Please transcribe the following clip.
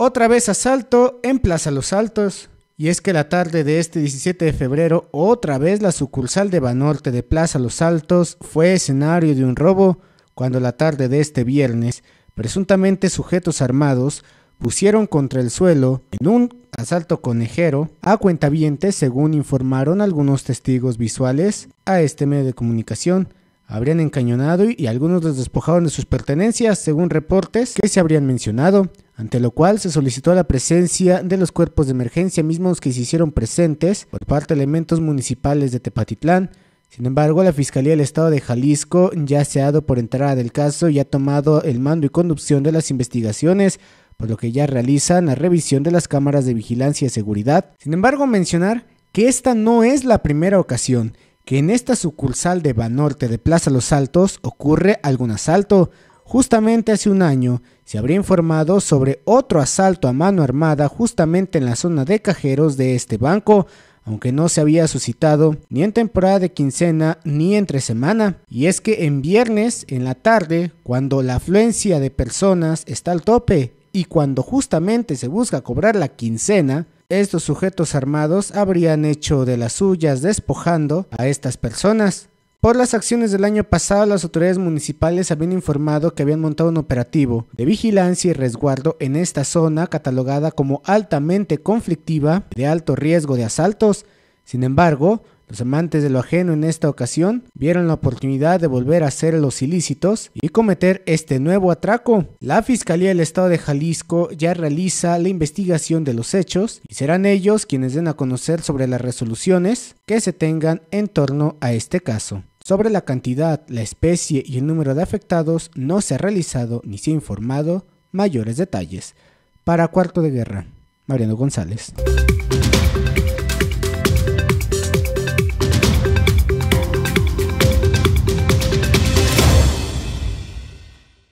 Otra vez asalto en Plaza Los Altos. Y es que la tarde de este 17 de febrero, otra vez la sucursal de Banorte de Plaza Los Altos fue escenario de un robo, cuando la tarde de este viernes, presuntamente sujetos armados pusieron contra el suelo, en un asalto conejero, a cuentavientes según informaron algunos testigos visuales a este medio de comunicación habrían encañonado y algunos los despojaron de sus pertenencias, según reportes que se habrían mencionado, ante lo cual se solicitó la presencia de los cuerpos de emergencia mismos que se hicieron presentes por parte de elementos municipales de Tepatitlán. Sin embargo, la Fiscalía del Estado de Jalisco ya se ha dado por entrada del caso y ha tomado el mando y conducción de las investigaciones, por lo que ya realizan la revisión de las cámaras de vigilancia y seguridad. Sin embargo, mencionar que esta no es la primera ocasión que en esta sucursal de Banorte de Plaza Los Altos ocurre algún asalto. Justamente hace un año se habría informado sobre otro asalto a mano armada justamente en la zona de cajeros de este banco, aunque no se había suscitado ni en temporada de quincena ni entre semana. Y es que en viernes, en la tarde, cuando la afluencia de personas está al tope y cuando justamente se busca cobrar la quincena, estos sujetos armados habrían hecho de las suyas despojando a estas personas. Por las acciones del año pasado, las autoridades municipales habían informado que habían montado un operativo de vigilancia y resguardo en esta zona catalogada como altamente conflictiva de alto riesgo de asaltos. Sin embargo, los amantes de lo ajeno en esta ocasión vieron la oportunidad de volver a hacer los ilícitos y cometer este nuevo atraco. La Fiscalía del Estado de Jalisco ya realiza la investigación de los hechos y serán ellos quienes den a conocer sobre las resoluciones que se tengan en torno a este caso. Sobre la cantidad, la especie y el número de afectados no se ha realizado ni se ha informado mayores detalles. Para Cuarto de Guerra, Mariano González.